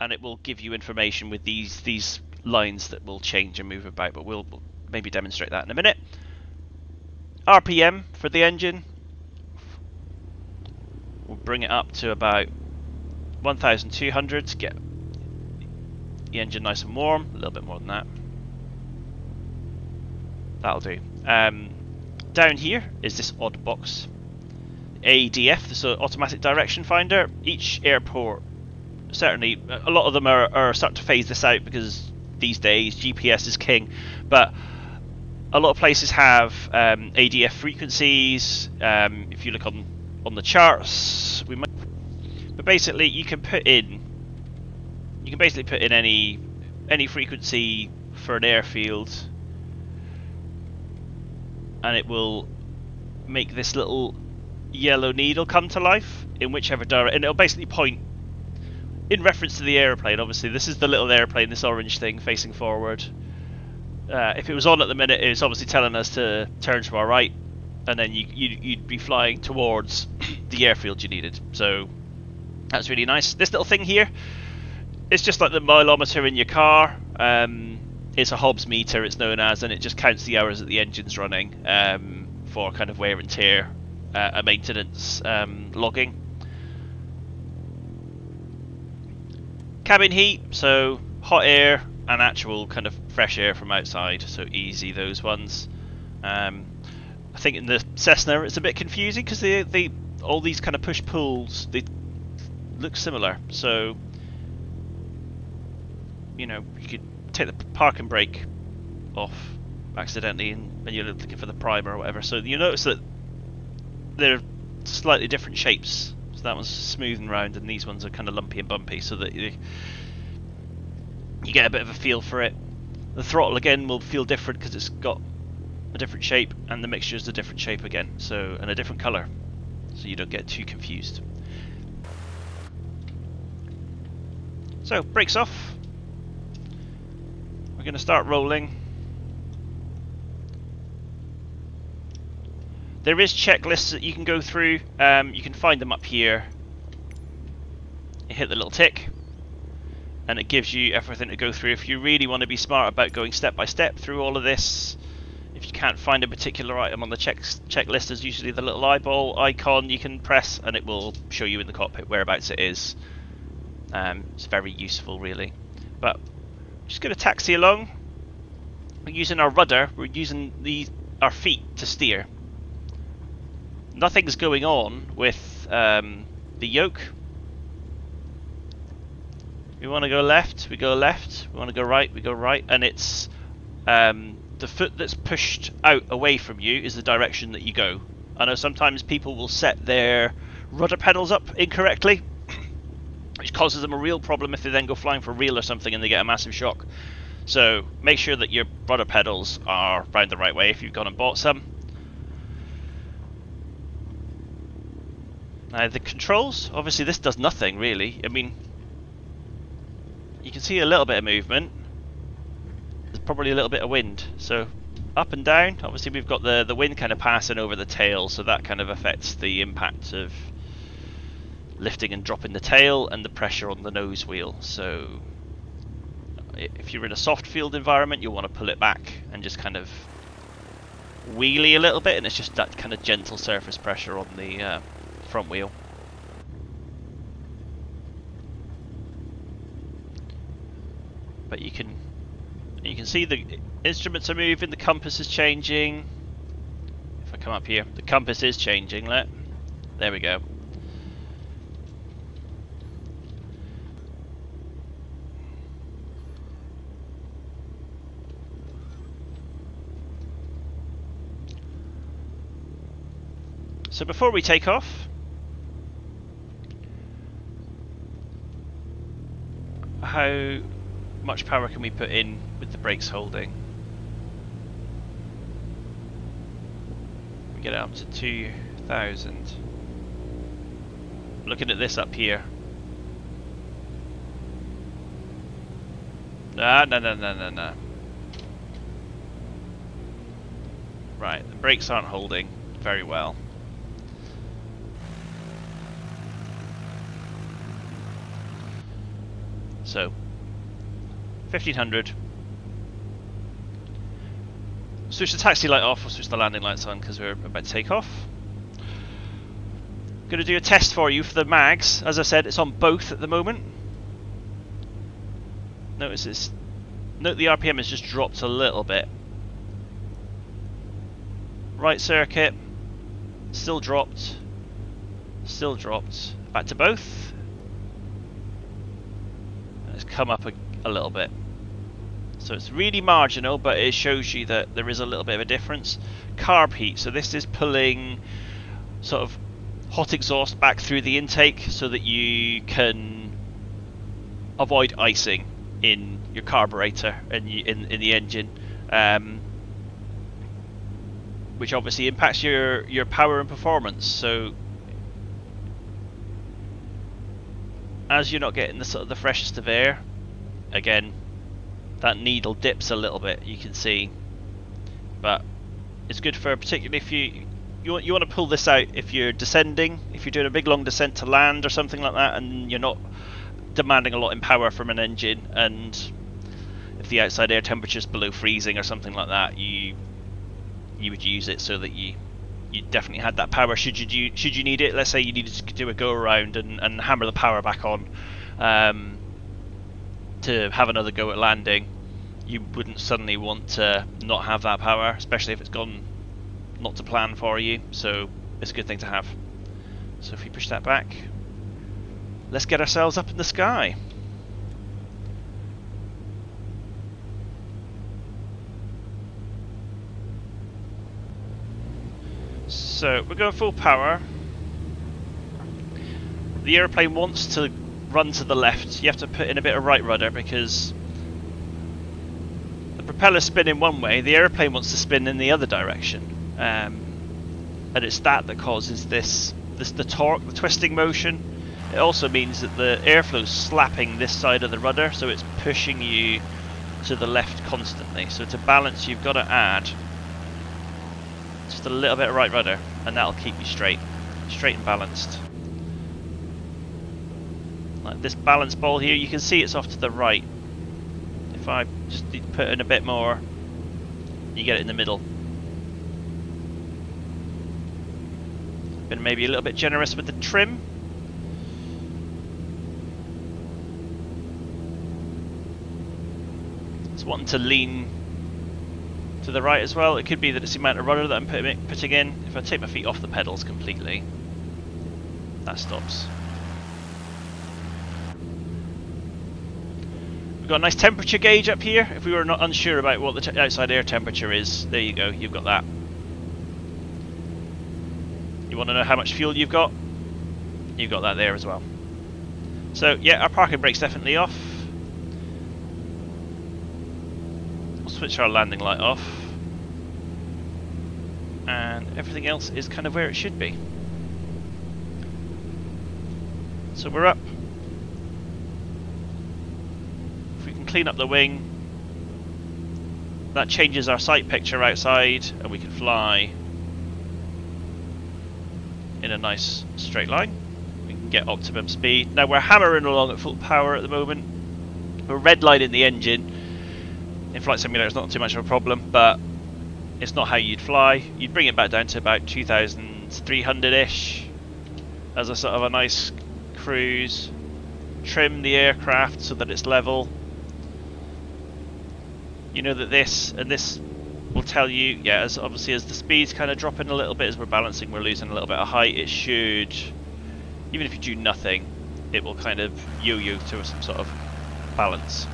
and it will give you information with these these lines that will change and move about. But we'll, we'll maybe demonstrate that in a minute. RPM for the engine. We'll bring it up to about 1,200 to get the engine nice and warm. A little bit more than that. That'll do. Um, down here is this odd box. ADF, this uh, automatic direction finder. Each airport, certainly, a lot of them are, are starting to phase this out because these days GPS is king. But a lot of places have um, ADF frequencies. Um, if you look on on the charts, we might. But basically, you can put in. You can basically put in any any frequency for an airfield, and it will make this little yellow needle come to life in whichever direction, and it'll basically point in reference to the airplane. Obviously, this is the little airplane, this orange thing facing forward. Uh, if it was on at the minute, it's obviously telling us to turn to our right, and then you, you you'd be flying towards the airfield you needed. So that's really nice. This little thing here, it's just like the mileometer in your car. Um, it's a Hobbs meter, it's known as, and it just counts the hours that the engine's running um, for kind of wear and tear uh, maintenance um, logging. Cabin heat, so hot air and actual kind of fresh air from outside, so easy those ones. Um, I think in the Cessna it's a bit confusing because they, they all these kind of push pulls they look similar. So you know you could take the parking brake off accidentally and, and you're looking for the primer or whatever. So you notice that they're slightly different shapes. That one's smooth and round, and these ones are kind of lumpy and bumpy, so that you, you get a bit of a feel for it. The throttle again will feel different because it's got a different shape, and the mixture is a different shape again, so and a different color, so you don't get too confused. So brakes off. We're going to start rolling. There is checklists that you can go through. Um, you can find them up here. You hit the little tick, and it gives you everything to go through. If you really want to be smart about going step by step through all of this, if you can't find a particular item on the check checklist, there's usually the little eyeball icon you can press, and it will show you in the cockpit whereabouts it is. Um, it's very useful, really. But just going to taxi along. We're using our rudder. We're using the our feet to steer nothing's going on with um, the yoke. We want to go left, we go left. We want to go right, we go right. And it's um, the foot that's pushed out away from you is the direction that you go. I know sometimes people will set their rudder pedals up incorrectly, which causes them a real problem if they then go flying for real or something and they get a massive shock. So make sure that your rudder pedals are round the right way if you've gone and bought some. Now the controls, obviously this does nothing really. I mean, you can see a little bit of movement. There's probably a little bit of wind. So up and down, obviously we've got the, the wind kind of passing over the tail, so that kind of affects the impact of lifting and dropping the tail and the pressure on the nose wheel. So if you're in a soft field environment, you'll want to pull it back and just kind of wheelie a little bit, and it's just that kind of gentle surface pressure on the uh, front wheel. But you can you can see the instruments are moving, the compass is changing. If I come up here, the compass is changing. Let there we go. So before we take off, how much power can we put in with the brakes holding? We get it up to 2000. Looking at this up here. No, no, no, no, no, no. Right, the brakes aren't holding very well. So, 1500. Switch the taxi light off, we'll switch the landing lights on because we're about to take off. Going to do a test for you for the mags. As I said, it's on both at the moment. Notice it's note the RPM has just dropped a little bit. Right circuit, still dropped, still dropped. Back to both. It's come up a, a little bit. So it's really marginal, but it shows you that there is a little bit of a difference. Carb heat, so this is pulling sort of hot exhaust back through the intake so that you can avoid icing in your carburetor and in, in the engine. Um, which obviously impacts your, your power and performance. So as you're not getting the sort of the freshest of air, again, that needle dips a little bit. You can see, but it's good for particularly if you you want, you want to pull this out if you're descending, if you're doing a big long descent to land or something like that, and you're not demanding a lot in power from an engine, and if the outside air temperature is below freezing or something like that, you you would use it so that you you definitely had that power should you do, should you need it. Let's say you needed to do a go around and, and hammer the power back on um, to have another go at landing. You wouldn't suddenly want to not have that power, especially if it's gone not to plan for you, so it's a good thing to have. So if we push that back, let's get ourselves up in the sky. So we're going full power. The aeroplane wants to run to the left. You have to put in a bit of right rudder because the propeller's spinning one way, the aeroplane wants to spin in the other direction. Um, and it's that that causes this, this the torque, the twisting motion. It also means that the airflow is slapping this side of the rudder, so it's pushing you to the left constantly. So to balance, you've got to add just a little bit of right rudder, and that'll keep you straight, straight and balanced. Like this balance ball here, you can see it's off to the right. If I just put in a bit more, you get it in the middle. Been maybe a little bit generous with the trim. It's wanting to lean to the right as well. It could be that it's the amount of rudder that I'm putting in. If I take my feet off the pedals completely, that stops. We've got a nice temperature gauge up here. If we were not unsure about what the outside air temperature is, there you go, you've got that. You want to know how much fuel you've got? You've got that there as well. So yeah, our parking brake's definitely off. We'll switch our landing light off. And everything else is kind of where it should be. So we're up. If we can clean up the wing, that changes our sight picture outside and we can fly in a nice straight line. We can get optimum speed. Now we're hammering along at full power at the moment. We're redlining the engine. In Flight Simulator it's not too much of a problem, but it's not how you'd fly. You'd bring it back down to about 2,300-ish as a sort of a nice cruise. Trim the aircraft so that it's level. You know that this and this will tell you, yeah, as obviously as the speed's kind of dropping a little bit as we're balancing, we're losing a little bit of height. It should, even if you do nothing, it will kind of yo-yo to some sort of balance.